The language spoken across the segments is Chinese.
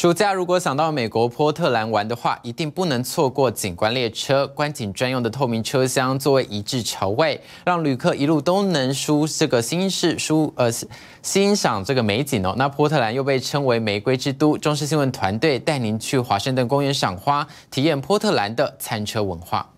暑假如果想到美国波特兰玩的话，一定不能错过景观列车。观景专用的透明车厢，作为一致朝位，让旅客一路都能舒这个心事舒呃欣赏这个美景哦。那波特兰又被称为玫瑰之都，中视新闻团队带您去华盛顿公园赏花，体验波特兰的餐车文化。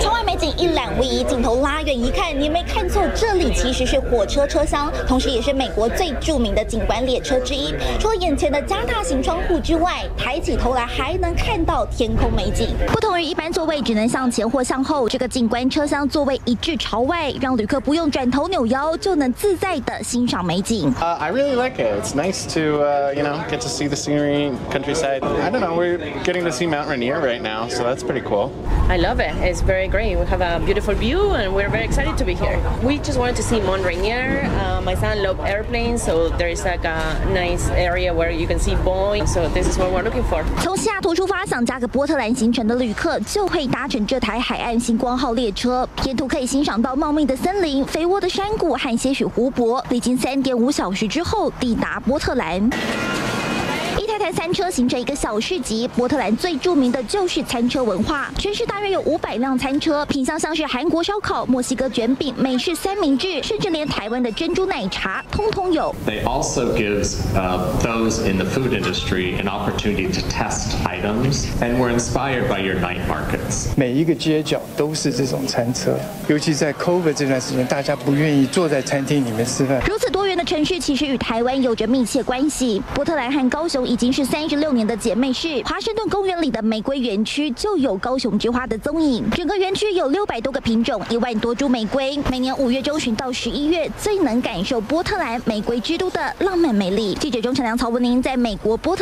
窗外美景一览无遗，镜头拉远一看，你没看错，这里其实是火车车厢，同时也是美国最著名的景观列车之一。除了眼前的加大型窗户之外，抬起头来还能看到天空美景。不同于一般座位只能向前或向后，这个景观车厢座位一致朝外，让旅客不用转头扭腰就能自在的欣赏美景。Uh, I really like it. It's nice to uh, you know get to see the scenery, countryside. I don't know. We're getting to see Mount Rainier right now, so that's pretty cool. I love it. It's very great. We have a beautiful view and we're very excited to be here. We just wanted to see Mont Rainier. Uh, my son loves airplanes, so there is like a nice area where you can see Boeing. So this is what we're looking for. 从西雅图出发，想加个波特兰行程的旅客就会搭乘这台海岸星光号列车。沿途可以欣赏到茂密的森林、肥沃的山谷和些许湖泊。历经三点五小时之后，抵达波特兰。 餐车形成一个小市集，波特兰最著名的就是餐车文化。全市大约有五百辆餐车，品相像是韩国烧烤、墨西哥卷饼、美式三明治，甚至连台湾的珍珠奶茶，通通有。They also gives those in the food industry an opportunity to test items, and we're inspired by your night markets. 每一个街角都是这种餐车，尤其在 COVID 这段时间，大家不愿意坐在餐厅里面吃饭。如此多元城市，其实与台湾有着密切关系。波特兰和高雄。已经是三十六年的姐妹市，华盛顿公园里的玫瑰园区就有高雄之花的踪影。整个园区有六百多个品种，一万多株玫瑰。每年五月中旬到十一月，最能感受波特兰玫瑰之都的浪漫美丽。记者钟成良、曹文宁在美国波特。